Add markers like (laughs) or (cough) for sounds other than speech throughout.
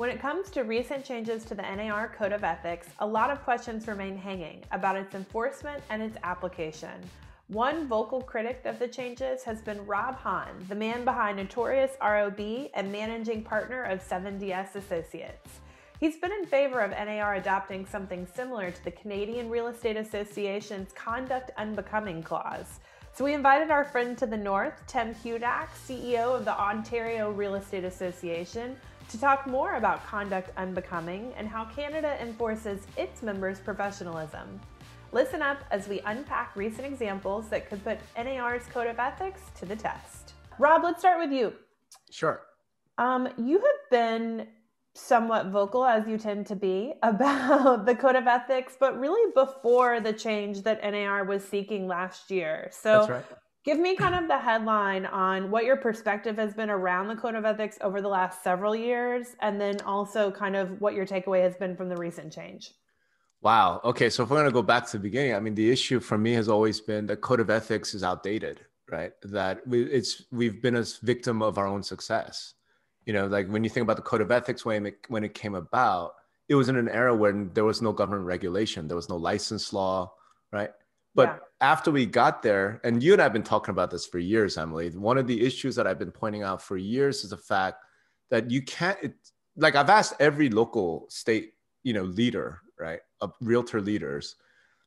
When it comes to recent changes to the NAR Code of Ethics, a lot of questions remain hanging about its enforcement and its application. One vocal critic of the changes has been Rob Hahn, the man behind Notorious ROB and managing partner of 7DS Associates. He's been in favor of NAR adopting something similar to the Canadian Real Estate Association's Conduct Unbecoming Clause. So we invited our friend to the north, Tim Hudak, CEO of the Ontario Real Estate Association, to talk more about conduct unbecoming and how Canada enforces its members' professionalism. Listen up as we unpack recent examples that could put NAR's code of ethics to the test. Rob, let's start with you. Sure. Um, you have been somewhat vocal, as you tend to be, (laughs) about the code of ethics, but really before the change that NAR was seeking last year. So, right. Give me kind of the headline on what your perspective has been around the code of ethics over the last several years, and then also kind of what your takeaway has been from the recent change. Wow. Okay. So if we're going to go back to the beginning, I mean, the issue for me has always been the code of ethics is outdated, right? That we, it's we've been a victim of our own success. You know, like when you think about the code of ethics when it, when it came about, it was in an era when there was no government regulation, there was no license law, right? But yeah. after we got there, and you and I have been talking about this for years, Emily, one of the issues that I've been pointing out for years is the fact that you can't, it, like I've asked every local state, you know, leader, right, of realtor leaders,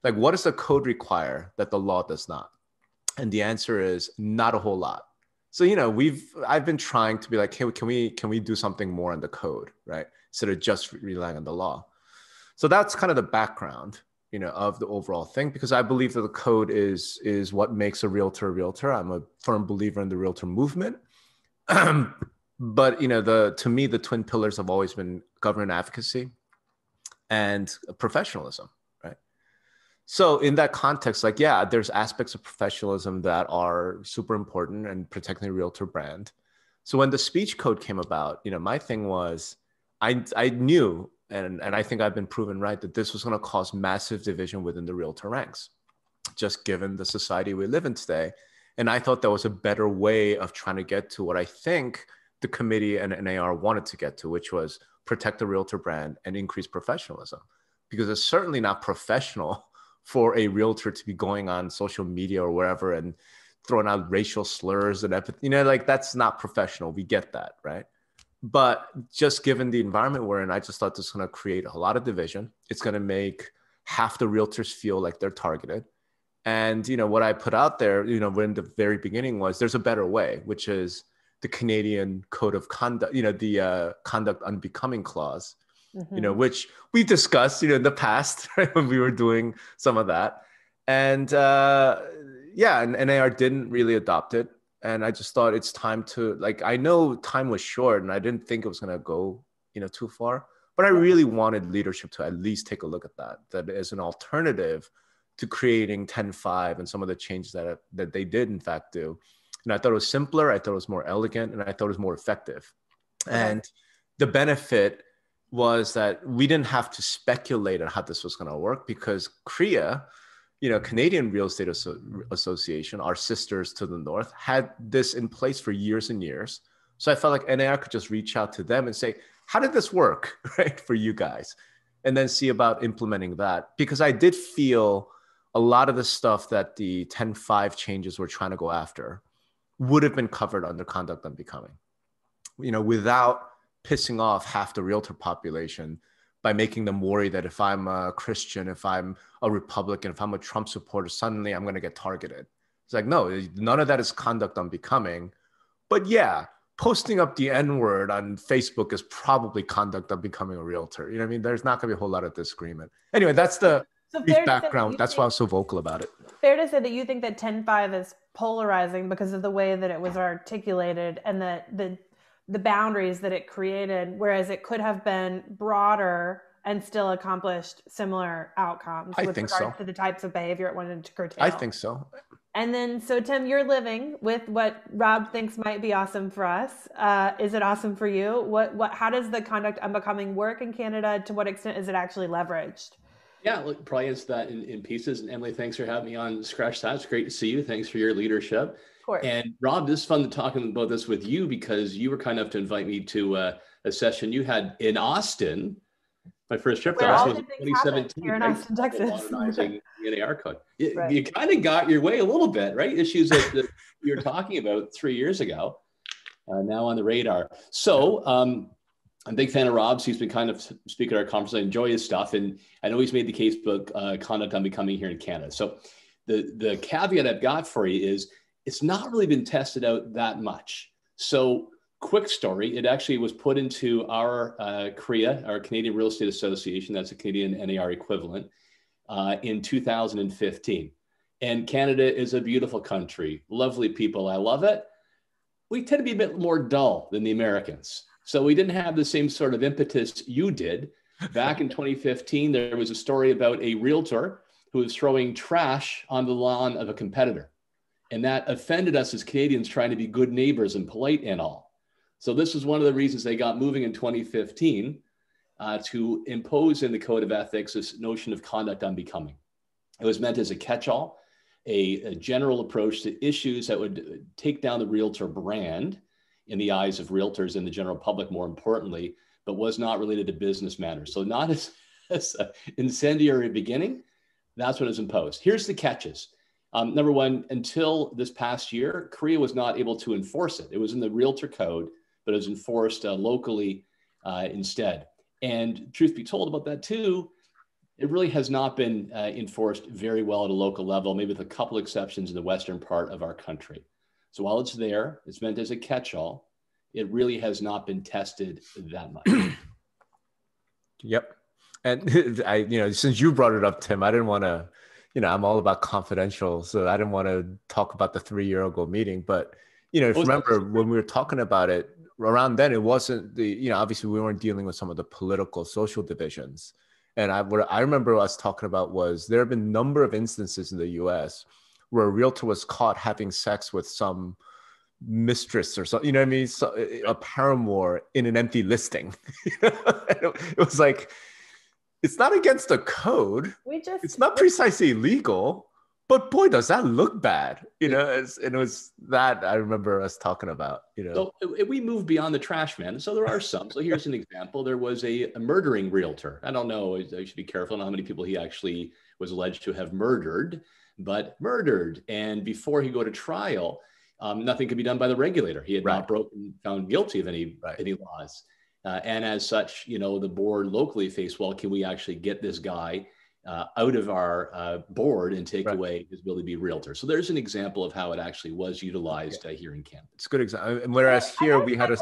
like what does the code require that the law does not? And the answer is not a whole lot. So you know, we've I've been trying to be like, hey, can we can we do something more on the code, right, instead of just relying on the law. So that's kind of the background you know of the overall thing because i believe that the code is is what makes a realtor a realtor. I'm a firm believer in the realtor movement. (clears throat) But you know the to me the twin pillars have always been government advocacy and professionalism right? So in that context like yeah there's aspects of professionalism that are super important and protecting the realtor brand. So when the speech code came about you know my thing was i i knew and, and I think I've been proven right that this was going to cause massive division within the realtor ranks, just given the society we live in today. And I thought there was a better way of trying to get to what I think the committee and NAR wanted to get to, which was protect the realtor brand and increase professionalism. Because it's certainly not professional (laughs) for a realtor to be going on social media or wherever and throwing out racial slurs and epith- you know, like that's not professional. We get that, right? But just given the environment we're in, I just thought this is going to create a lot of division. It's going to make half the realtors feel like they're targeted. And you know what I put out there, you know, in the very beginning was there's a better way, which is the Canadian Code of Conduct, you know, the uh, Conduct Unbecoming Clause, mm-hmm. you know, mm-hmm. which we discussed, you know, in the past (laughs) right, when we were doing some of that. And uh, yeah, and NAR didn't really adopt it and I just thought it's time to like I know time was short and I didn't think it was gonna go you know too far, but I really wanted leadership to at least take a look at that that as an alternative to creating 10-5 and some of the changes that that they did in fact do. And I thought it was simpler, I thought it was more elegant, and I thought it was more effective. And the benefit was that we didn't have to speculate on how this was going to work because CREA you know, Canadian Real Estate Association, our sisters to the north, had this in place for years and years. So I felt like NAR could just reach out to them and say, how did this work, (laughs) right, for you guys? And then see about implementing that. Because I did feel a lot of the stuff that the 10-5 changes were trying to go after would have been covered under conduct unbecoming. You know, without pissing off half the realtor population by making them worry that if I'm a Christian, if I'm a Republican, if I'm a Trump supporter, suddenly I'm going to get targeted. It's like, no, none of that is conduct unbecoming. But yeah, posting up the N word on Facebook is probably conduct unbecoming a realtor. You know what I mean? There's not going to be a whole lot of disagreement. Anyway, that's the so background. That that's think, why I was so vocal about it. Fair to say that you think that 10.5 is polarizing because of the way that it was articulated and that the the boundaries that it created, whereas it could have been broader and still accomplished similar outcomes I with think so. to the types of behavior it wanted to curtail. I think so. And then, so Tim, you're living with what Rob thinks might be awesome for us. Uh, is it awesome for you? What, what, how does the conduct unbecoming work in Canada? To what extent is it actually leveraged? Yeah, probably answer that in, in pieces. And Emily, thanks for having me on Scratch That. It's great to see you. Thanks for your leadership. And Rob, this is fun talking about this with you because you were kind enough to invite me to uh, a session you had in Austin. My first trip to Austin was 2017. Here in Austin, Texas. the NAR code. You, right. you kind of got your way a little bit, right? Issues that, that you were talking about three years ago, uh, now on the radar. So um, I'm a big fan of Rob's. He's been kind of speaking at our conference. I enjoy his stuff, and I know he's made the case book uh, conduct unbecoming here in Canada. So the the caveat I've got for you is it's not really been tested out that much. So, quick story it actually was put into our uh, CREA, our Canadian Real Estate Association, that's a Canadian NAR equivalent, uh, in 2015. And Canada is a beautiful country, lovely people. I love it. We tend to be a bit more dull than the Americans. So, we didn't have the same sort of impetus you did. Back in (laughs) 2015, there was a story about a realtor who was throwing trash on the lawn of a competitor. And that offended us as Canadians trying to be good neighbors and polite and all. So this was one of the reasons they got moving in 2015 uh, to impose in the code of ethics this notion of conduct unbecoming. It was meant as a catch-all, a, a general approach to issues that would take down the realtor brand in the eyes of realtors and the general public, more importantly, but was not related to business matters. So not as, (laughs) as incendiary beginning, that's what is imposed. Here's the catches. Um, number one, until this past year, CREA was not able to enforce it. It was in the realtor code, but it was enforced uh, locally uh, instead. And truth be told about that too, it really has not been uh, enforced very well at a local level, maybe with a couple exceptions in the western part of our country. So while it's there, it's meant as a catch-all. It really has not been tested that much. (clears throat) yep. And (laughs) I, you know, since you brought it up, Tim, I didn't want to you know, I'm all about confidential. So I didn't want to talk about the three year ago meeting. But, you know, if you remember when we were talking about it around then, it wasn't the, you know, obviously we weren't dealing with some of the political, social divisions. And I, what I remember us talking about was there have been a number of instances in the US where a realtor was caught having sex with some mistress or something, you know what I mean? So, a paramour in an empty listing. (laughs) it was like, it's not against the code. We just it's not precisely legal, but boy, does that look bad. You know, it's, and it was that I remember us talking about. You know, so we move beyond the trash man. So there are some. So here's an example. There was a, a murdering realtor. I don't know. I should be careful on how many people he actually was alleged to have murdered, but murdered. And before he go to trial, um, nothing could be done by the regulator. He had right. not broken, found guilty of any right. any laws. Uh, and as such, you know, the board locally faced, well, can we actually get this guy uh, out of our uh, board and take right. away his ability to be realtor? So there's an example of how it actually was utilized okay. Uh, here in Canada. It's a good example. And whereas here we had a.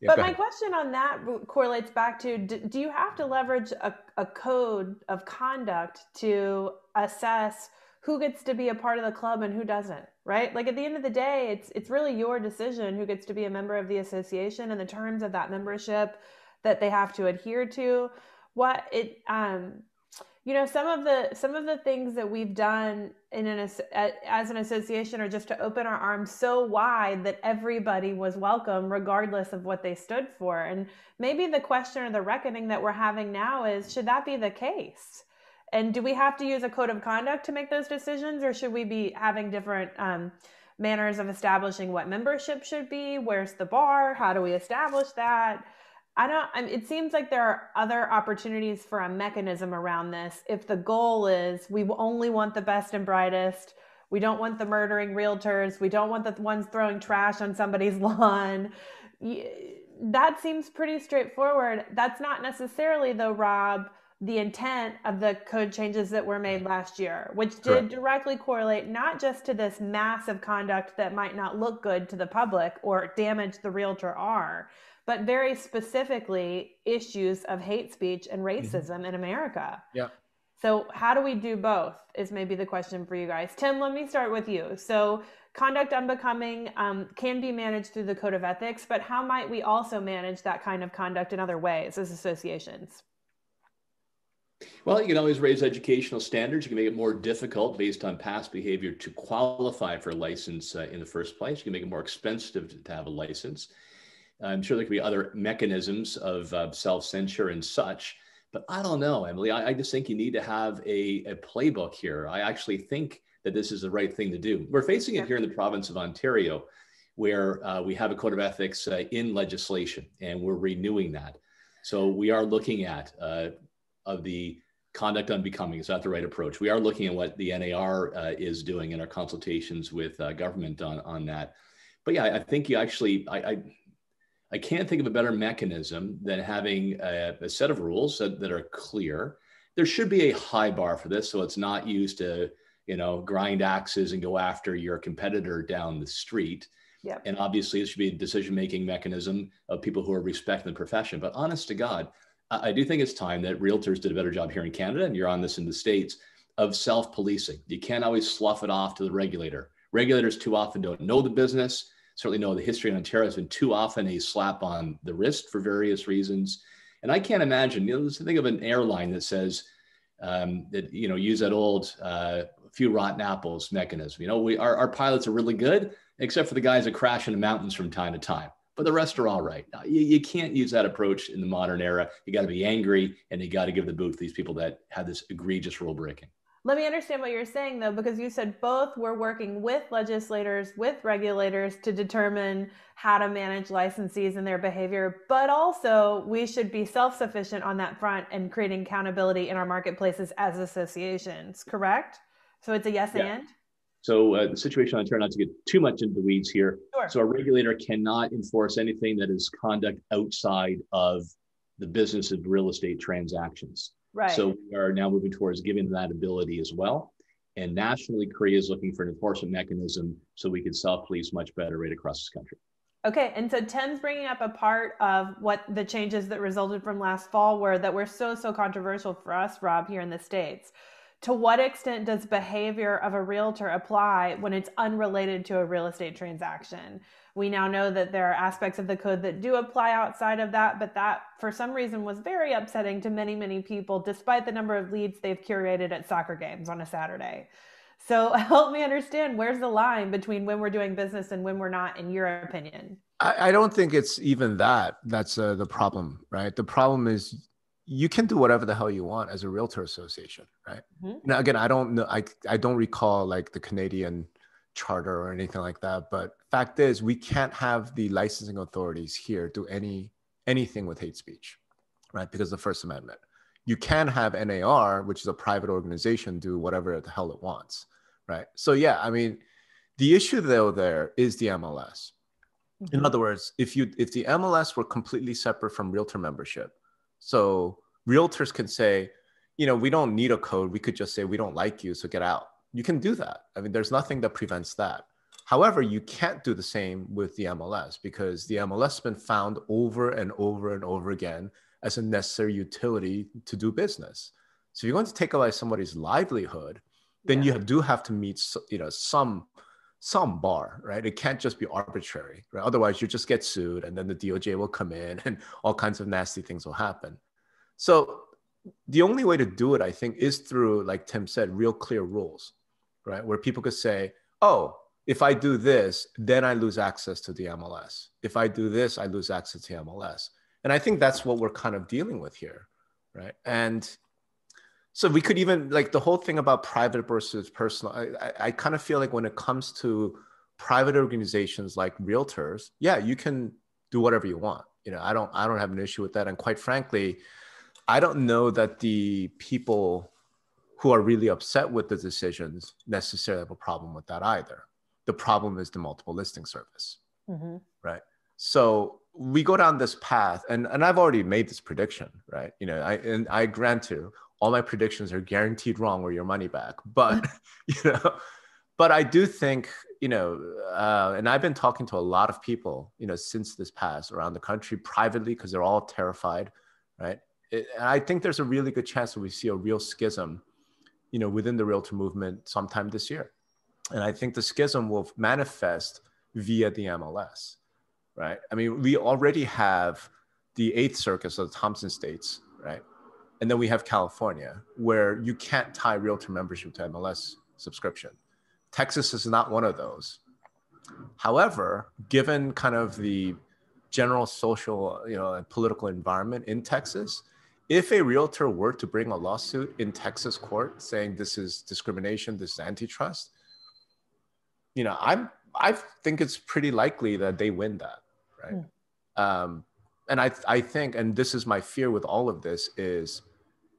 Yeah, but my question on that correlates back to do, do you have to leverage a, a code of conduct to assess who gets to be a part of the club and who doesn't? right? Like at the end of the day it's it's really your decision who gets to be a member of the association and the terms of that membership that they have to adhere to. What it um you know some of the some of the things that we've done in an as an association are just to open our arms so wide that everybody was welcome regardless of what they stood for. And maybe the question or the reckoning that we're having now is should that be the case and do we have to use a code of conduct to make those decisions, or should we be having different um, manners of establishing what membership should be? Where's the bar? How do we establish that? I don't. I mean, it seems like there are other opportunities for a mechanism around this. If the goal is we only want the best and brightest, we don't want the murdering realtors, we don't want the ones throwing trash on somebody's (laughs) lawn. That seems pretty straightforward. That's not necessarily, though, Rob the intent of the code changes that were made last year, which did Correct. directly correlate not just to this massive conduct that might not look good to the public or damage the realtor R, but very specifically issues of hate speech and mm-hmm. racism mm-hmm. in America. Yeah. So, how do we do both? Is maybe the question for you guys. Tim, let me start with you. So, conduct unbecoming um, can be managed through the code of ethics, but how might we also manage that kind of conduct in other ways as associations? Well, you can always raise educational standards. You can make it more difficult based on past behavior to qualify for a license uh, in the first place. You can make it more expensive to, to have a license. I'm sure there could be other mechanisms of uh, self censure and such. But I don't know, Emily. I, I, just think you need to have a, a playbook here. I actually think that this is the right thing to do. We're facing it here in the province of Ontario, where uh, we have a code of ethics uh, in legislation, and we're renewing that. So we are looking at uh, of the conduct unbecoming. Is that the right approach? We are looking at what the NAR uh, is doing in our consultations with uh, government on on that. But yeah, I think you actually I, I I can't think of a better mechanism than having a, a set of rules that, that, are clear. There should be a high bar for this, so it's not used to, you know, grind axes and go after your competitor down the street. Yep. And obviously, it should be a decision-making mechanism of people who are respecting the profession. But honest to God, I, do think it's time that realtors did a better job here in Canada, and you're on this in the States, of self-policing. You can't always slough it off to the regulator. Regulators too often don't know the business certainly know the history in Ontario has been too often a slap on the wrist for various reasons. And I can't imagine, you know, think of an airline that says, um, that, you know, use that old uh, few rotten apples mechanism. You know, we, our, our pilots are really good, except for the guys that crash in the mountains from time to time. But the rest are all right. You, you can't use that approach in the modern era. You got to be angry and you got to give the boot to these people that have this egregious rule breaking. Let me understand what you're saying though, because you said both were working with legislators, with regulators to determine how to manage licensees and their behavior, but also we should be self sufficient on that front and creating accountability in our marketplaces as associations, correct? So it's a yes yeah. and? So uh, the situation, I try not to get too much into the weeds here. Sure. So a regulator cannot enforce anything that is conduct outside of the business of real estate transactions. Right. So we are now moving towards giving that ability as well. And nationally, CREA is looking for an enforcement mechanism so we can self-police much better right across this country. Okay, and so Tim's bringing up a part of what the changes that resulted from last fall were that were so so controversial for us, Rob, here in the states. To what extent does behavior of a realtor apply when it's unrelated to a real estate transaction? We now know that there are aspects of the code that do apply outside of that, but that for some reason was very upsetting to many, many people, despite the number of leads they've curated at soccer games on a Saturday. So (laughs) help me understand where's the line between when we're doing business and when we're not, in your opinion? I, I don't think it's even that. That's uh, the problem, right? The problem is you can do whatever the hell you want as a realtor association, right? Mm-hmm. Now, again, I don't know. I I don't recall like the Canadian charter or anything like that. But fact is, we can't have the licensing authorities here do any anything with hate speech, right? Because the First Amendment. You can have NAR, which is a private organization, do whatever the hell it wants, right? So yeah, I mean, the issue though there is the MLS. Mm-hmm. In other words, if you if the MLS were completely separate from realtor membership, so realtors can say, you know, we don't need a code. We could just say we don't like you, so get out you can do that. I mean, there's nothing that prevents that. However, you can't do the same with the MLS because the MLS has been found over and over and over again as a necessary utility to do business. So if you're going to take away somebody's livelihood, then yeah. you do have to meet you know some some bar, right? It can't just be arbitrary, right? Otherwise, you just get sued, and then the DOJ will come in, (laughs) and all kinds of nasty things will happen. So the only way to do it, I think, is through, like Tim said, real clear rules right? Where people could say, oh, if I do this, then I lose access to the MLS. If I do this, I lose access to MLS. And I think that's what we're kind of dealing with here, right? And so we could even like the whole thing about private versus personal. I, I, I kind of feel like when it comes to private organizations like realtors, yeah, you can do whatever you want. You know, I don't I don't have an issue with that. And quite frankly, I don't know that the people who are really upset with the decisions necessarily have a problem with that either. The problem is the multiple listing service, mm-hmm. right? So we go down this path, and, and I've already made this prediction, right? You know, I and I grant you, all my predictions are guaranteed wrong or your money back. (laughs) But (laughs) you know, but I do think, you know, uh, and I've been talking to a lot of people, you know, since this pass around the country privately because they're all terrified, right? It, I think there's a really good chance that we see a real schism you know, within the realtor movement sometime this year. And I think the schism will manifest via the MLS, right? I mean, we already have the eighth circus of the Thompson states, right? And then we have California, where you can't tie realtor membership to MLS subscription. Texas is not one of those. However, given kind of the general social, you know, and political environment in Texas, if a realtor were to bring a lawsuit in Texas court saying this is discrimination, this is antitrust, you know, I'm I think it's pretty likely that they win that, right? Mm. Um, and I I think, and this is my fear with all of this is, is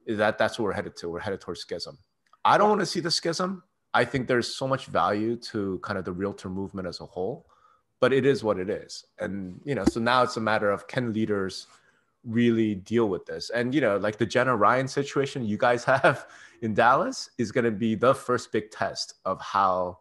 that that's what we're headed to. We're headed towards schism. I don't want to see the schism. I think there's so much value to kind of the realtor movement as a whole, but it is what it is. And you know, so now it's a matter of can leaders really deal with this? And you know, like the Jenna Ryan situation you guys (laughs) have in Dallas is going to be the first big test of how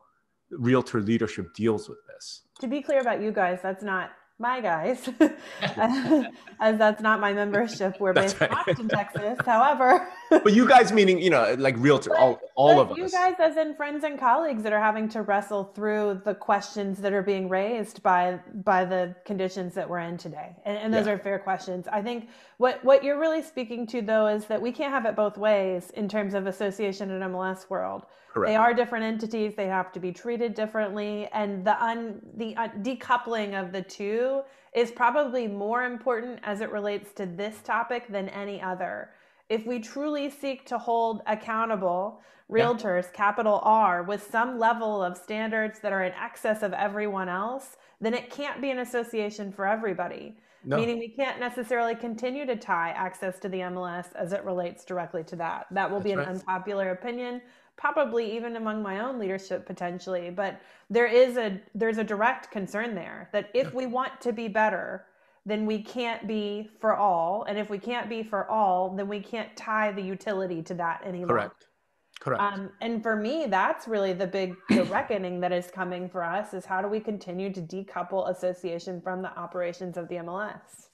realtor leadership deals with this. To be clear about you guys, that's not my guys, (laughs) (laughs) as that's not my membership. We're based right. in Austin, Texas. However, (laughs) but you guys meaning you know like realtor, all all of you us. You guys, as in friends and colleagues, that are having to wrestle through the questions that are being raised by by the conditions that we're in today, and, and those yeah. are fair questions. I think what what you're really speaking to though is that we can't have it both ways in terms of association and MLS world. Correct. They are different entities. They have to be treated differently, and the un, the un, decoupling of the two is probably more important as it relates to this topic than any other. If we truly seek to hold accountable realtors, yeah. capital R, with some level of standards that are in excess of everyone else, then it can't be an association for everybody. No. Meaning we can't necessarily continue to tie access to the MLS as it relates directly to that. That will That's be an right. unpopular opinion, probably even among my own leadership potentially but there is a there's a direct concern there that if we want to be better then we can't be for all and if we can't be for all then we can't tie the utility to that anymore. Correct. Correct. Um, and for me that's really the big the (clears throat) reckoning that is coming for us is how do we continue to decouple association from the operations of the mls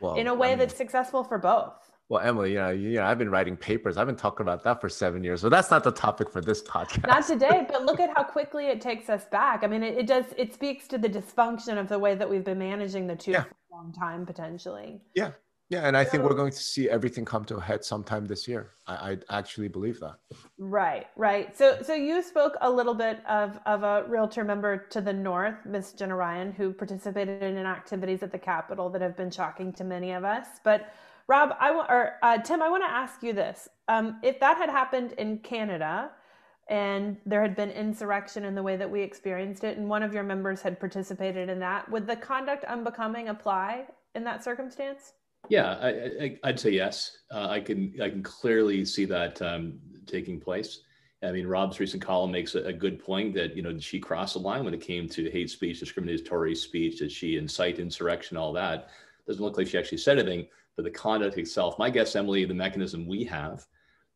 well, in a way I mean, that's successful for both well, Emily, you know, you know, I've been writing papers. I've been talking about that for seven years. So that's not the topic for this podcast. Not today, but look at how (laughs) quickly it takes us back. I mean, it, it does. It speaks to the dysfunction of the way that we've been managing the two yeah. for a long time, potentially. Yeah, yeah, and I think we're going to see everything come to a head sometime this year. I, I, actually believe that. Right, right. So, so you spoke a little bit of of a realtor member to the north, Miss Jenna Ryan, who participated in activities at the Capitol that have been shocking to many of us, but Rob, I want or uh, Tim, I want to ask you this: um, if that had happened in Canada, and there had been insurrection in the way that we experienced it, and one of your members had participated in that, would the conduct unbecoming apply in that circumstance? Yeah, I, would say yes. Uh, I can I can clearly see that um, taking place. I mean, Rob's recent column makes a, a, good point that you know she cross the line when it came to hate speech, discriminatory speech? Did she incite insurrection? All that doesn't look like she actually said anything but the conduct itself, my guess, Emily, the mechanism we have,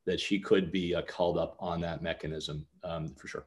that she could be uh, called up on that mechanism um, for sure.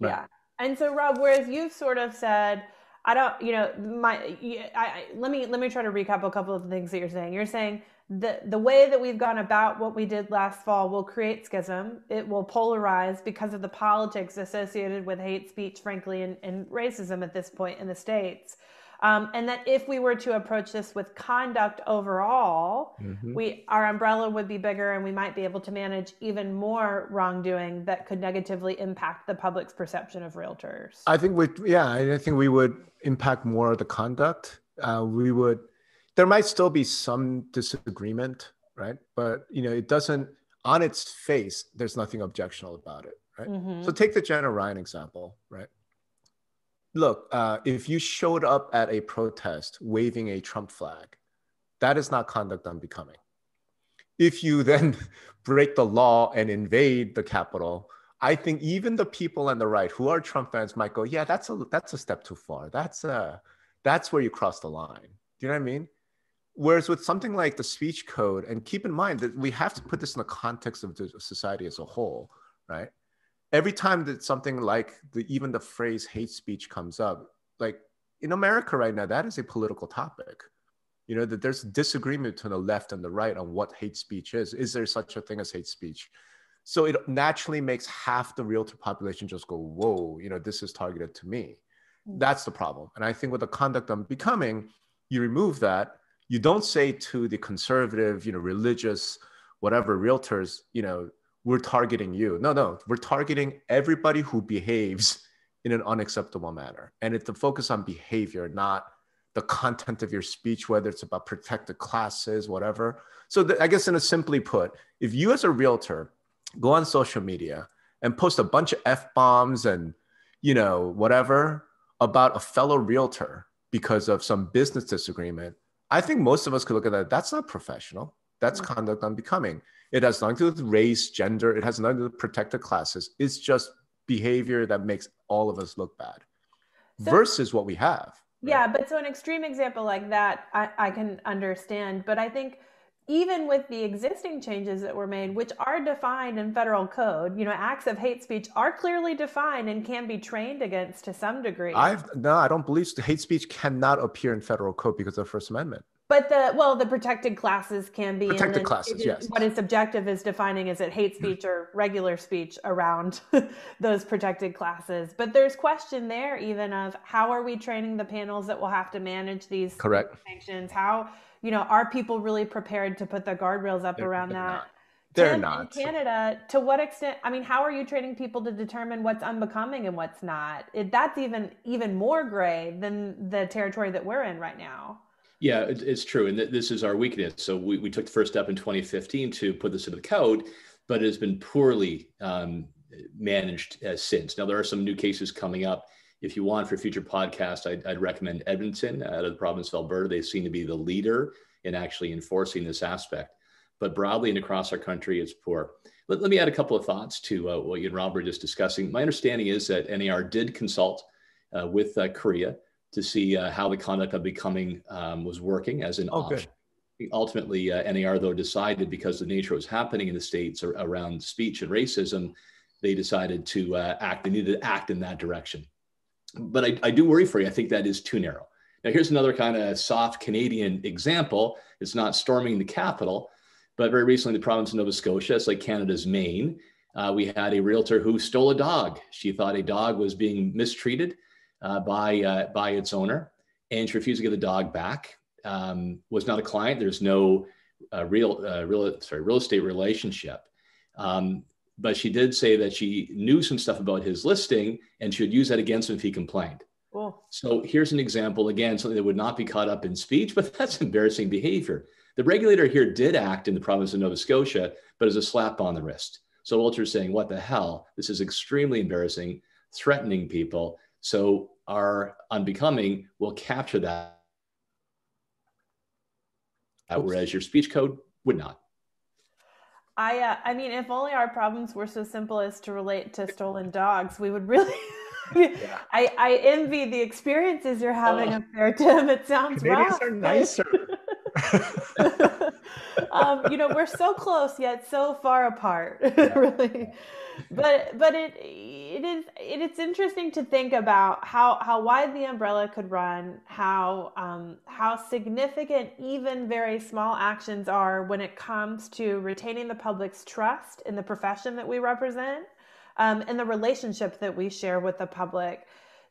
Right. Yeah. And so, Rob, whereas you've sort of said, I don't, you know, my, I, I, let me let me try to recap a couple of the things that you're saying. You're saying the the way that we've gone about what we did last fall will create schism. It will polarize because of the politics associated with hate speech, frankly, and, and racism at this point in the states. Um, and that if we were to approach this with conduct overall, mm-hmm. we our umbrella would be bigger, and we might be able to manage even more wrongdoing that could negatively impact the public's perception of realtors. I think we, yeah, I think we would impact more of the conduct. Uh, we would, there might still be some disagreement, right? But you know, it doesn't on its face. There's nothing objectionable about it, right? Mm-hmm. So take the Jenna Ryan example, right? Look, uh, if you showed up at a protest waving a Trump flag, that is not conduct unbecoming. If you (laughs) then break the law and invade the Capitol, I think even the people on the right who are Trump fans might go, "Yeah, that's a that's a step too far. That's a that's where you cross the line." Do you know what I mean? Whereas with something like the speech code, and keep in mind that we have to put this in the context of the society as a whole, right? Every time that something like the even the phrase hate speech comes up, like in America right now, that is a political topic. You know, that there's disagreement between the left and the right on what hate speech is. Is there such a thing as hate speech? So it naturally makes half the realtor population just go, whoa, you know, this is targeted to me. Mm. That's the problem. And I think with the conduct unbecoming, you remove that. You don't say to the conservative, you know, religious, whatever realtors, you know, we're targeting you. No, no, we're targeting everybody who behaves in an unacceptable manner. And it's the focus on behavior, not the content of your speech, whether it's about protected classes, whatever. So the, I guess in a simply put, if you as a realtor go on social media and post a bunch of f bombs and you know whatever about a fellow realtor because of some business disagreement, I think most of us could look at that. That's not professional. That's mm-hmm. conduct unbecoming. It has nothing to do with race, gender. It has nothing to do with protected classes. It's just behavior that makes all of us look bad so, versus what we have. Right? Yeah, but so an extreme example like that, I, I can understand. But I think even with the existing changes that were made, which are defined in federal code, you know, acts of hate speech are clearly defined and can be trained against to some degree. I've no, I don't believe hate speech cannot appear in federal code because of the First Amendment. But the well, the protected classes can be protected classes. Is, yes. What its objective is defining is it hate speech or regular speech around (laughs) those protected classes. But there's question there even of how are we training the panels that will have to manage these correct sanctions? How you know are people really prepared to put the guardrails up they're, around they're that? Not. They're Tim, not. In Canada, to what extent? I mean, how are you training people to determine what's unbecoming and what's not? It, that's even even more gray than the territory that we're in right now. Yeah, it's true. And this is our weakness. So we, we took the first step in 2015 to put this into the code, but it has been poorly um, managed uh, since. Now, there are some new cases coming up. If you want for future podcasts, I'd, I'd, recommend Edmonton out of the province of Alberta. They seem to be the leader in actually enforcing this aspect. But broadly and across our country, it's poor. Let, let me add a couple of thoughts to uh, what you and Rob were just discussing. My understanding is that NAR did consult uh, with uh, CREA to see uh, how the conduct unbecoming um, was working as an oh, option. Good. Ultimately, uh, NAR though decided because the nature was happening in the states around speech and racism, they decided to uh, act. They needed to act in that direction. But I, I do worry for you. I think that is too narrow. Now, here's another kind of soft Canadian example. It's not storming the capital, but very recently, the province of Nova Scotia, it's like Canada's Maine, uh, we had a realtor who stole a dog. She thought a dog was being mistreated uh, by uh, by its owner, and she refused to give the dog back. Um, was not a client. There's no uh, real uh, real sorry real estate relationship. Um, but she did say that she knew some stuff about his listing and she would use that against him if he complained. Cool. So here's an example again, something that would not be caught up in speech, but (laughs) that's embarrassing behavior. The regulator here did act in the province of Nova Scotia, but as a slap on the wrist. So Walter's saying, what the hell? This is extremely embarrassing, threatening people. So our unbecoming will capture that, Oops. whereas your speech code would not. I, uh, I mean, if only our problems were so simple as to relate to stolen dogs, we would really. (laughs) yeah. I, I envy the experiences you're having up there, Tim. It sounds Canadians rough. are nicer. (laughs) um, you know, we're so close yet so far apart, (laughs) really. But but it it is it, it's interesting to think about how how wide the umbrella could run, how um, how significant even very small actions are when it comes to retaining the public's trust in the profession that we represent, um, and the relationship that we share with the public.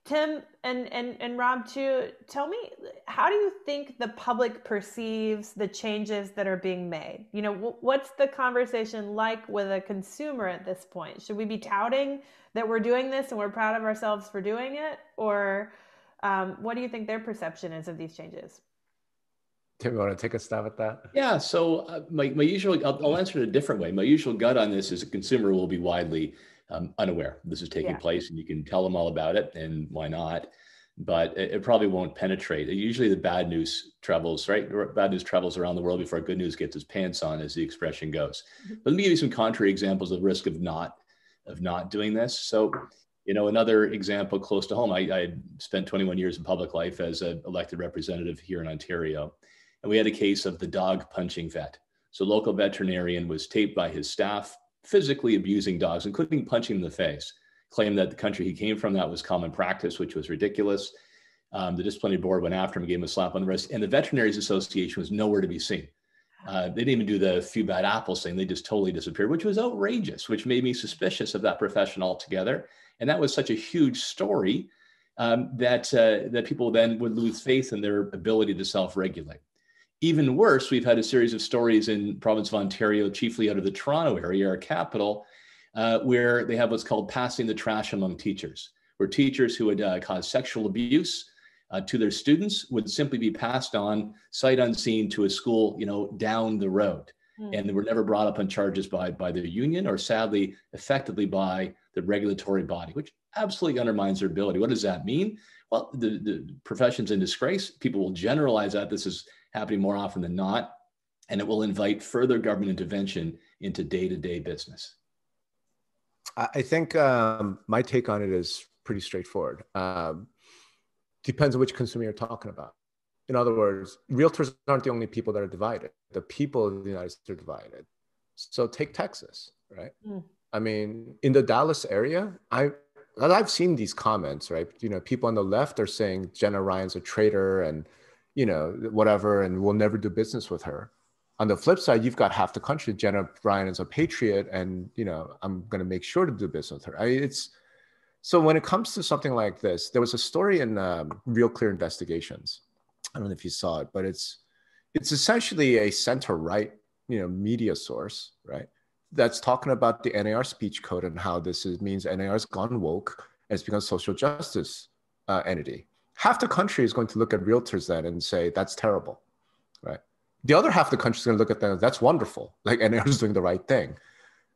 Tim and, and, and Rob, too, tell me, how do you think the public perceives the changes that are being made? You know, what's the conversation like with a consumer at this point? Should we be touting that we're doing this and we're proud of ourselves for doing it? Or um, what do you think their perception is of these changes? Tim, you want to take a stab at that? Yeah. So uh, my, my usual, I'll, I'll answer it a different way. My usual gut on this is a consumer will be widely um, unaware this is taking yeah. place and you can tell them all about it and why not? But it, it, probably won't penetrate. Usually the bad news travels right? Bad news travels around the world before good news gets its pants on as the expression goes. Mm-hmm. but let me give you some contrary examples of risk of not of not doing this. So you know another example close to home i, I spent 21 years in public life as an elected representative here in ontario and we had a case of the dog punching vet. So local veterinarian was taped by his staff physically abusing dogs, including punching them in the face. Claimed that the country he came from, that was common practice, which was ridiculous. Um, the disciplinary board went after him, gave him a slap on the wrist, and the Veterinaries Association was nowhere to be seen. Uh, they didn't even do the few bad apples thing. They just totally disappeared, which was outrageous, which made me suspicious of that profession altogether. And that was such a huge story um, that, uh, that people then would lose faith in their ability to self regulate. Even worse, we've had a series of stories in province of Ontario, chiefly out of the Toronto area, our capital, uh, where they have what's called passing the trash among teachers, where teachers who had uh, caused sexual abuse uh, to their students would simply be passed on sight unseen to a school, you know, down the road. Mm. And they were never brought up on charges by, by the union or sadly, effectively by the regulatory body, which absolutely undermines their ability. What does that mean? Well, the, the profession's in disgrace. People will generalize that this is happening more often than not, and it will invite further government intervention into day to day business. I think um, my take on it is pretty straightforward. Um, depends on which consumer you're talking about. In other words, realtors aren't the only people that are divided. The people in the United States are divided. So take Texas, right? Mm. I mean, in the Dallas area, I I've seen these comments, right? You know, people on the left are saying Jenna Ryan's a traitor and you know whatever, and we'll never do business with her. On the flip side, you've got half the country. Jenna Bryan is a patriot, and you know I'm going to make sure to do business with her. I, it's so when it comes to something like this, there was a story in um, Real Clear Investigations. I don't know if you saw it, but it's it's essentially a center right, you know, media source, right? That's talking about the NAR speech code and how this is, means NAR has gone woke and it's become social justice uh, entity. Half the country is going to look at realtors then and say that's terrible, right? The other half of the country is going to look at them that's wonderful, (laughs) like NAR is doing the right thing.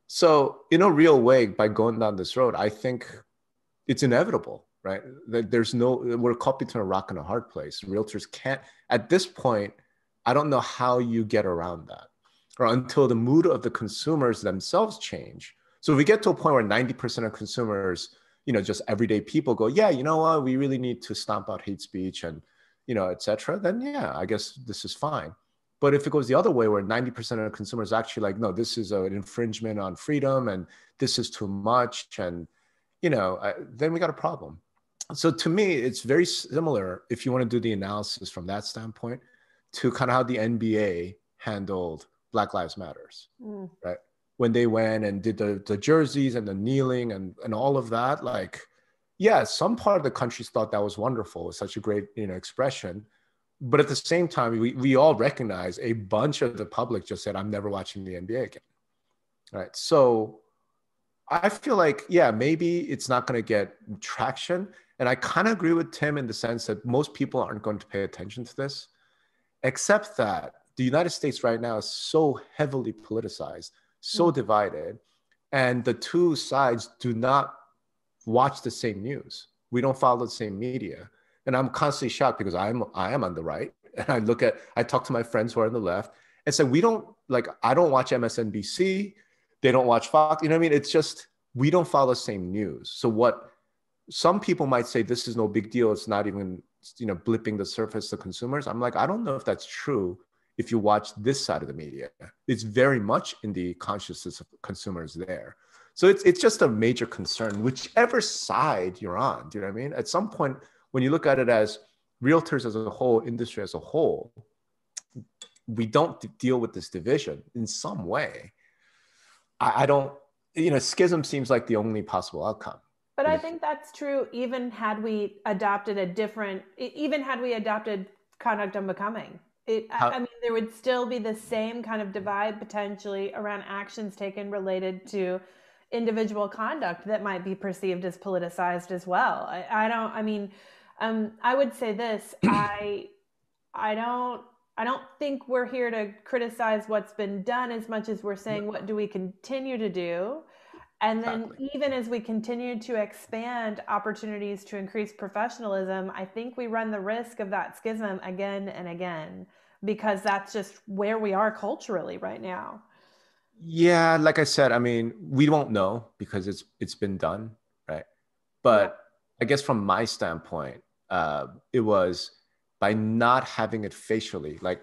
So in a real way, by going down this road, I think it's inevitable, right? That there's no, we're caught between a rock and a hard place. Realtors can't, at this point, I don't know how you get around that or until the mood of the consumers themselves change. So we get to a point where 90% of consumers, you know, just everyday people go, yeah, you know what, we really need to stomp out hate speech and, you know, etc. Then yeah, I guess this is fine. But if it goes the other way, where 90% of consumers actually like, no, this is an infringement on freedom and this is too much, and you know, I, then we got a problem. So to me, it's very similar if you want to do the analysis from that standpoint to kind of how the NBA handled Black Lives Matters, mm. right? When they went and did the, the jerseys and the kneeling and, and all of that, like, yeah, some part of the country thought that was wonderful. It's such a great, you know, expression. But at the same time, we, we all recognize a bunch of the public just said, I'm never watching the NBA again. Right. So I feel like, yeah, maybe it's not going to get traction. And I kind of agree with Tim in the sense that most people aren't going to pay attention to this, except that the United States right now is so heavily politicized, so mm. divided, and the two sides do not watch the same news. We don't follow the same media. And I'm constantly shocked because I'm I am on the right. (laughs) And I look at I talk to my friends who are on the left and say, we don't like I don't watch MSNBC they don't watch Fox. You know what I mean? It's just we don't follow the same news. So what some people might say this is no big deal. It's not even you know blipping the surface to consumers. I'm like, I don't know if that's true. If you watch this side of the media, it's very much in the consciousness of consumers there. So it's it's just a major concern, whichever side you're on. Do you know what I mean? At some point, when you look at it as realtors as a whole, industry as a whole, we don't deal with this division in some way. I, I don't, you know, schism seems like the only possible outcome. But I think that's true even had we adopted a different, even had we adopted conduct unbecoming. It, How, I mean, there would still be the same kind of divide potentially around actions taken related to individual conduct that might be perceived as politicized as well. I, I don't, I mean, um, I would say this, (clears throat) I, I don't I don't think we're here to criticize what's been done as much as we're saying what do we continue to do. And then exactly. even as we continue to expand opportunities to increase professionalism, I think we run the risk of that schism again and again because that's just where we are culturally right now. Yeah, like I said, I mean, we won't know because it's it's been done, right? But yeah. I guess from my standpoint, uh, it was by not having it facially, like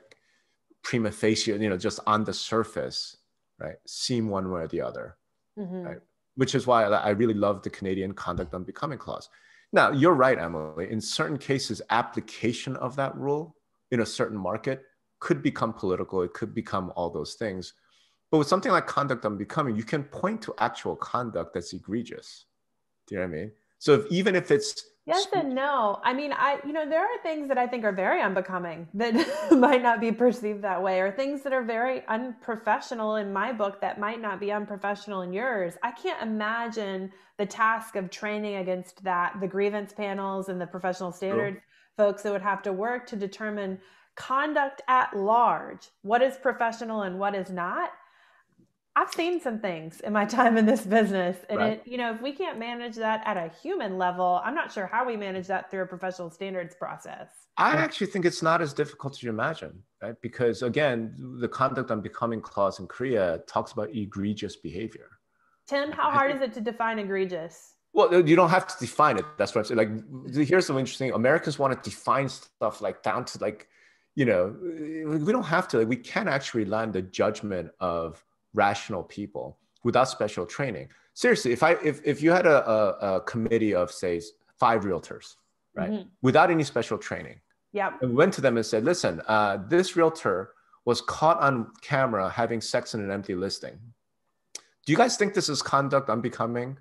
prima facie, you know, just on the surface, right, seem one way or the other, mm-hmm. right? Which is why I really love the Canadian conduct unbecoming clause. Now, you're right, Emily. In certain cases, application of that rule in a certain market could become political. It could become all those things. But with something like conduct unbecoming, you can point to actual conduct that's egregious. Do you know what I mean? So if, even if it's Yes and no. I mean, I you know there are things that I think are very unbecoming that (laughs) might not be perceived that way, or things that are very unprofessional in my book that might not be unprofessional in yours. I can't imagine the task of training against that, the grievance panels and the professional standards folks that would have to work to determine conduct at large, what is professional and what is not. I've seen some things in my (laughs) time in this business. And right. it, you know, if we can't manage that at a human level, I'm not sure how we manage that through a professional standards process. I actually think it's not as difficult as you imagine, right? Because again, the conduct unbecoming clause in CREA talks about egregious behavior. Tim, how hard is it to define egregious? Well, you don't have to define it. That's what I'm saying. Like, here's some interesting. Americans want to define stuff like down to like, you know, we don't have to. Like, we can actually land the judgment of rational people without special training. Seriously, if I if if you had a, a, a committee of say five realtors, right, mm-hmm. without any special training, yeah, and went to them and said, listen, uh, this realtor was caught on camera having sex in an empty listing do you guys think this is conduct unbecoming?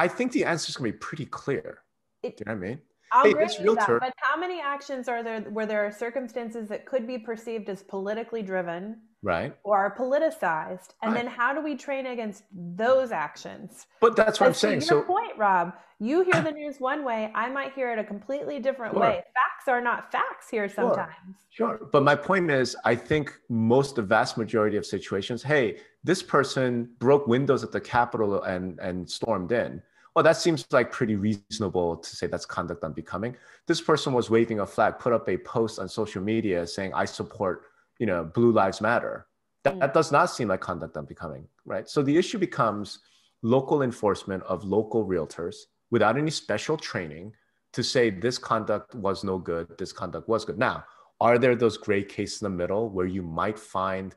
I think the answer is going to be pretty clear. It, do you know what I mean? I'll hey, agree with that, but how many actions are there where there are circumstances that could be perceived as politically driven, right, or are politicized, and right. then how do we train against those actions? But that's what I'm saying. Your so point, Rob, you hear the news one way, I might hear it a completely different sure. way. Facts are not facts here sometimes. Sure. sure, but my point is, I think most, the vast majority of situations, hey, this person broke windows at the Capitol and and stormed in well, that seems like pretty reasonable to say that's conduct unbecoming. This person was waving a flag, put up a post on social media saying, I support, you know, Blue Lives Matter. That, that does not seem like conduct unbecoming, right? So the issue becomes local enforcement of local realtors without any special training to say this conduct was no good, this conduct was good. Now, are there those gray cases in the middle where you might find,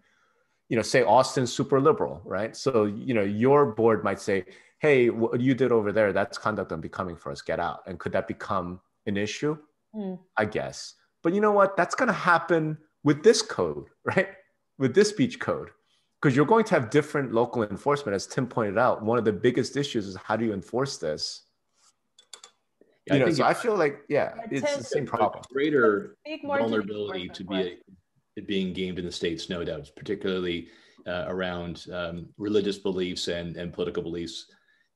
you know, say Austin's super liberal, right? So, you know, your board might say, hey, what you did over there, that's conduct unbecoming for us, get out. And could that become an issue? Mm. I guess. But you know what? That's going to happen with this code, (laughs) right? With this speech code. Because you're going to have different local enforcement, as Tim pointed out. One of the biggest issues is how do you enforce this? Yeah, you know, I so I feel like, yeah, it's the same problem. Greater vulnerability to be a, it being gamed in the states, no doubt, particularly uh, around um, religious beliefs and, and political beliefs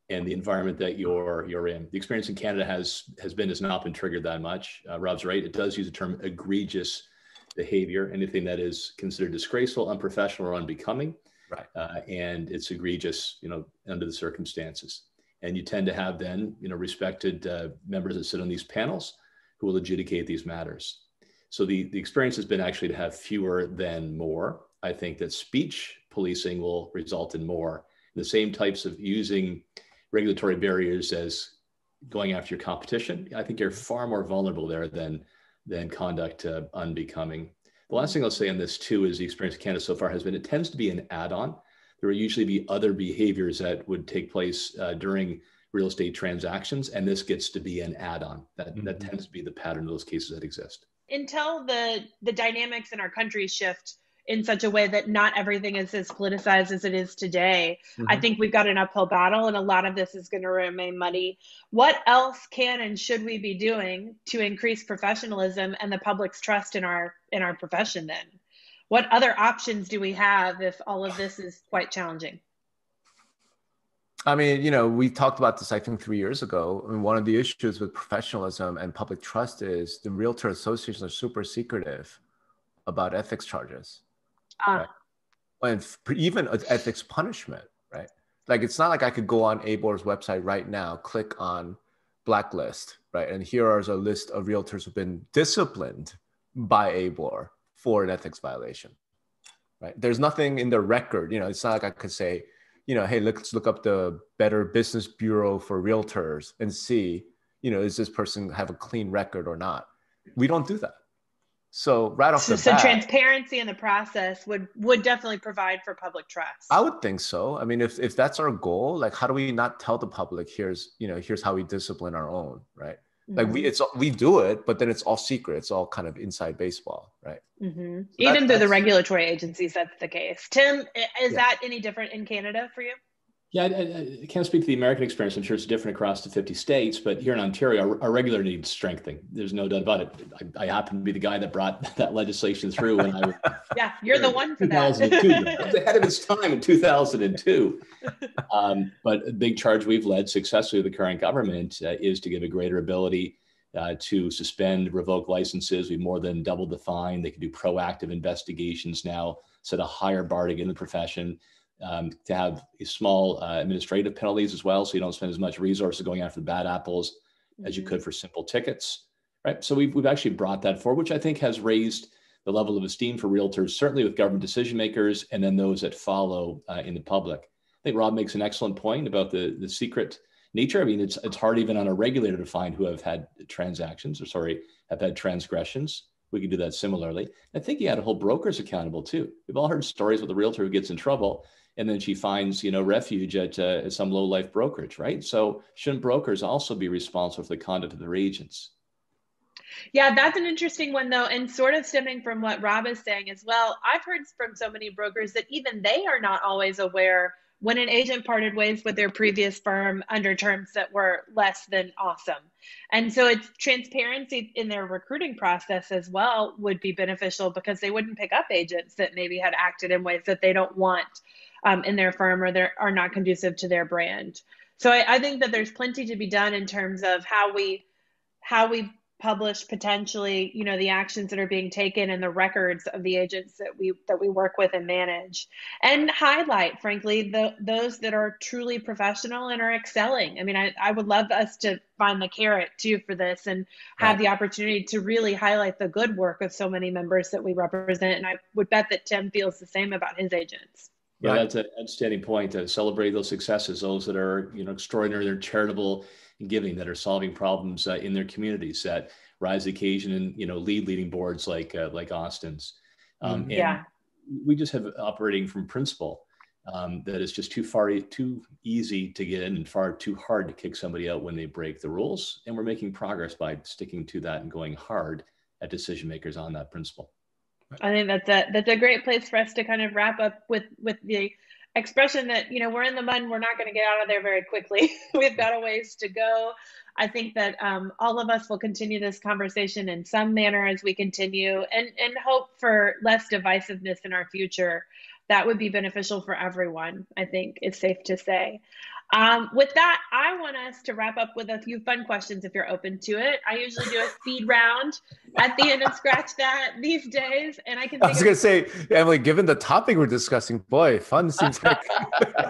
and the environment that you're you're in. The experience in Canada has has been has not been triggered that much. Uh, Rob's right; it does use the term egregious behavior, anything that is considered disgraceful, unprofessional, or unbecoming, right? Uh, and it's egregious, you know, under the circumstances. And you tend to have then, you know, respected uh, members that sit on these panels who will adjudicate these matters. So the the experience has been actually to have fewer than more. I think that speech policing will result in more. The same types of using regulatory barriers as going after your competition, I think you're far more vulnerable there than than conduct uh, unbecoming. The last thing I'll say on this too is the experience of Canada so far has been it tends to be an add-on. There will usually be other behaviors that would take place uh, during real estate transactions, and this gets to be an add-on. That mm-hmm. that tends to be the pattern of those cases that exist. Until the the dynamics in our country shift in such a way that not everything is as politicized as it is today. Mm-hmm. I think we've got an uphill battle, and a lot of this is going to remain muddy. What else can and should we be doing to increase professionalism and the public's trust in our in our profession? Then, what other options do we have if all of this is quite challenging? I mean, you know, we talked about this, I think, three years ago. I mean, one of the issues with professionalism and public trust is the realtor associations are super secretive about ethics charges. Uh, right? And even ethics punishment, right? Like it's not like I could go on ABOR's website right now, click on blacklist, right? And here is a list of realtors who've been disciplined by ABOR for an ethics violation, right? There's nothing in the record, you know, it's not like I could say, you know, hey, let's look up the Better Business Bureau for realtors and see, you know, is this person have a clean record or not? We don't do that. So right off so, the so bat, transparency in the process would would definitely provide for public trust. I would think so. I mean, if if that's our goal, like how do we not tell the public here's you know here's how we discipline our own, right? Mm-hmm. Like we mm-hmm. it's we do it, but then it's all secret. It's all kind of inside baseball, right? Mm-hmm. So Even that, through the regulatory agencies, that's the case. Tim, is yeah. that any different in Canada for you? Yeah, I, I, can't speak to the American experience. I'm sure it's different across the 50 states, but here in Ontario, our, our regular needs strengthening. There's no doubt about it. I, I, happen to be the guy that brought (laughs) that legislation through when I was. (laughs) yeah, you're the one for that. I (laughs) was ahead of its time in 2002. Um, but a big charge we've led successfully with the current government uh, is to give a greater ability uh, to suspend, revoke licenses. We've more than doubled the fine. They can do proactive investigations now, set a higher bar to get in the profession. Um, to have small uh, administrative penalties as well, so you don't spend as much resources going after the bad apples mm-hmm. as you mm-hmm. could for simple tickets. Right. So we've, we've actually brought that forward, which I think has raised the level of esteem for realtors, certainly with government decision makers, and then those that follow uh, in the public. I think Rob makes an excellent point about the the secret nature. I mean, it's it's hard even on a regulator to find who have had transactions or sorry have had transgressions. We could do that similarly. I think you had to hold brokers accountable too. We've all heard stories with a realtor who gets in trouble and then she finds you know refuge at, uh, at some low life brokerage, right? So shouldn't brokers also be responsible for the conduct of their agents? Yeah, that's an interesting one though, and sort of stemming from what Rob is saying as well. I've heard from so many brokers that even they are not always aware when an agent parted ways with their previous firm under terms that were less than awesome. And so it's transparency in their recruiting process as well would be beneficial because they wouldn't pick up agents that maybe had acted in ways that they don't want um, in their firm or they are not conducive to their brand. So I, I think that there's plenty to be done in terms of how we how we publish potentially you know the actions that are being taken and the records of the agents that we that we work with and manage and highlight frankly the those that are truly professional and are excelling i mean i, I would love us to find the carrot too for this and have right. the opportunity to really highlight the good work of so many members that we represent and i would bet that tim feels the same about his agents yeah, that's an outstanding point to celebrate those successes those that are you know extraordinary they're charitable giving that are solving problems uh, in their communities that rise the occasion and you know lead leading boards like uh, like Austin's. Um, mm-hmm. and yeah. we just have operating from principle um, that is just too far too easy to get in and far too hard to kick somebody out when they break the rules. And we're making progress by sticking to that and going hard at decision makers on that principle. I think that's a that's a great place for us to kind of wrap up with with the expression that you know we're in the mud and we're not going to get out of there very quickly. (laughs) We've got a ways to go. I think that um, all of us will continue this conversation in some manner as we continue and and hope for less divisiveness in our future. That would be beneficial for everyone i think it's safe to say um, with that, I want us to wrap up with a few fun questions if you're open to it. I usually do a speed round at the end of Scratch That these days. And I can I was going to say, Emily, given the topic we're discussing, boy, fun seems (laughs) like.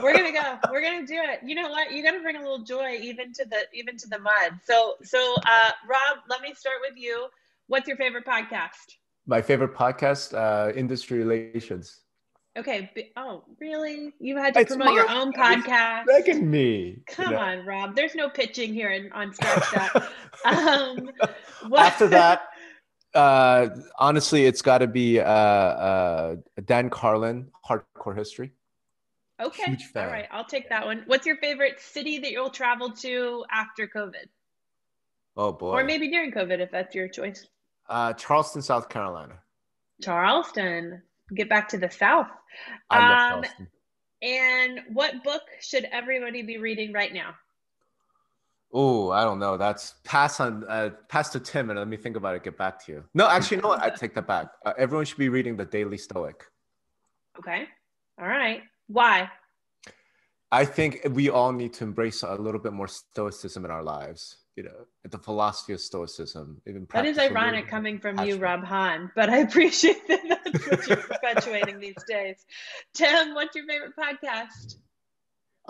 we're going to go. We're going to do it. You know what? You got to bring a little joy even to the even to the mud. So, so uh, Rob, let me start with you. What's your favorite podcast? My favorite podcast, uh, Industry Relations. Okay. Oh, really? You had to it's promote my, your own podcast. At me. Come you know? on, Rob. There's no pitching here in, on (laughs) Scratch That. um, (laughs) After that, uh, honestly, it's got to be uh, uh, Dan Carlin, Hardcore History. Okay. All right. I'll take that one. What's your favorite city that you'll travel to after COVID? Oh, boy. Or maybe during COVID, if that's your choice. Uh, Charleston, South Carolina. Charleston get back to the South. I Um, and what book should everybody be reading right now? Oh, I don't know. That's pass on uh, pass to Tim and let me think about it. Get back to you. No, actually, you know what? I take that back. Uh, everyone should be reading the Daily Stoic. Okay. All right. Why? I think we all need to embrace a little bit more stoicism in our lives you know, the philosophy of Stoicism. Even that is ironic coming from you, Rob Hahn, but I (laughs) appreciate that that's what you're perpetuating these days. Tim, what's your favorite podcast?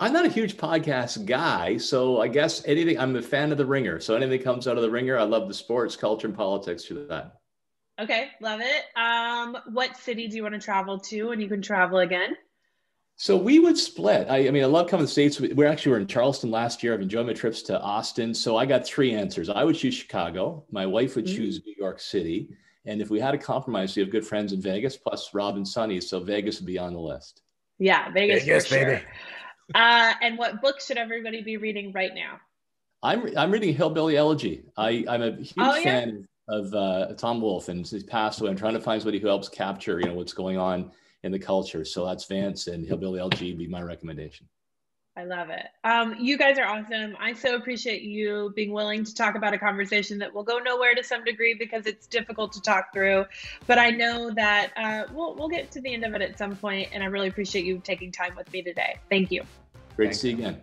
I'm not a huge podcast guy, so I guess anything. I'm a fan of the Ringer, so anything comes out of the Ringer, I love the sports, culture, and politics through that. Okay, love it. Um, what city do you want to travel to, and you can travel again? So we would split. I, I, mean, I love coming to the States. We, we actually were in Charleston last year. I've enjoyed my trips to Austin. So I got three answers. I would choose Chicago. My wife would mm-hmm. choose New York City. And if we had a compromise, we have good friends in Vegas, plus Rob and Sunny. So Vegas would be on the list. Yeah, Vegas, Vegas baby. Sure. (laughs) Uh, and what book should everybody be reading right now? I'm I'm reading Hillbilly Elegy. I, I'm a huge oh, yeah? fan of uh, Tom Wolfe, and he's passed away. I'm trying to find somebody who helps capture, you know, what's going on in the culture. So that's Vance and Hillbilly Elegy be my recommendation. I love it. Um, you guys are awesome. I so appreciate you being willing to talk about a conversation that will go nowhere to some degree because it's difficult to talk through. But I know that uh, we'll we'll get to the end of it at some point, and I really appreciate you taking time with me today. Thank you. Great Thank to see you again.